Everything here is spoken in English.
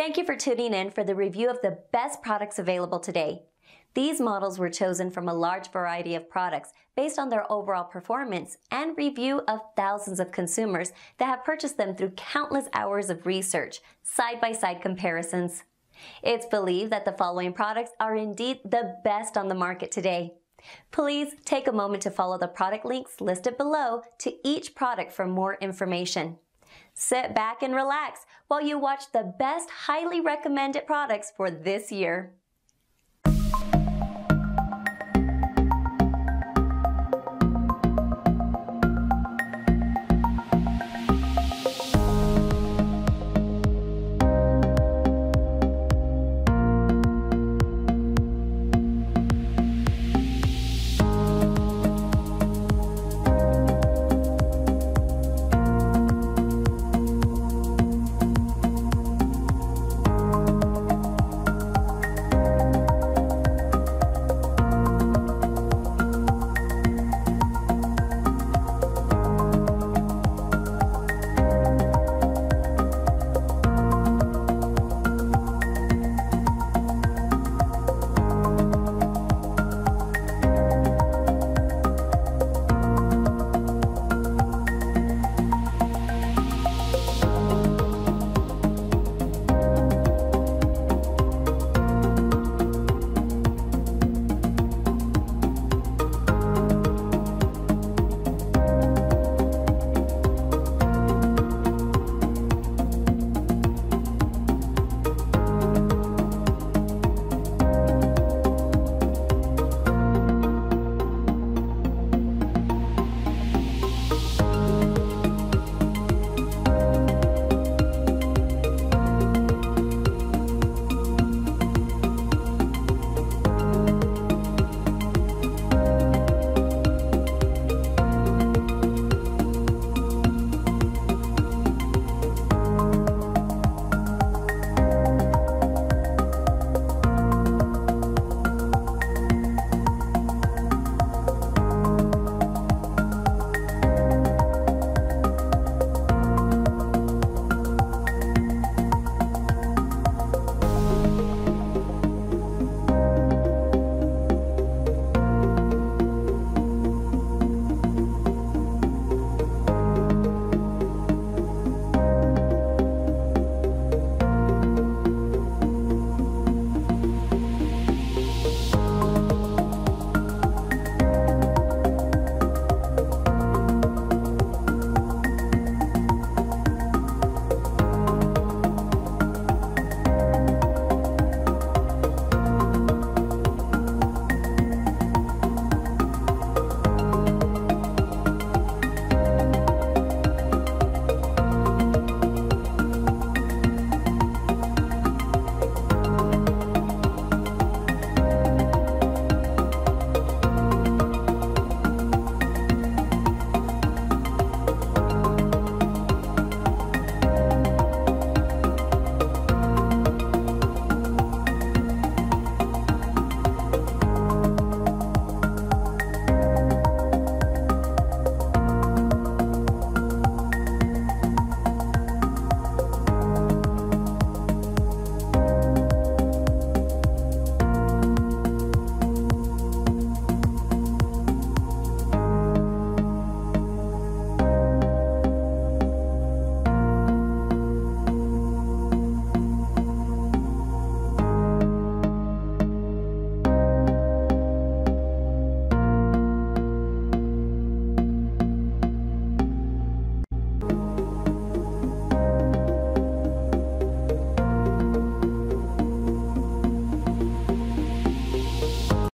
Thank you for tuning in for the review of the best products available today. These models were chosen from a large variety of products based on their overall performance and review of thousands of consumers that have purchased them through countless hours of research, side-by-side comparisons. It's believed that the following products are indeed the best on the market today. Please take a moment to follow the product links listed below to each product for more information. Sit back and relax while you watch the best highly recommended products for this year.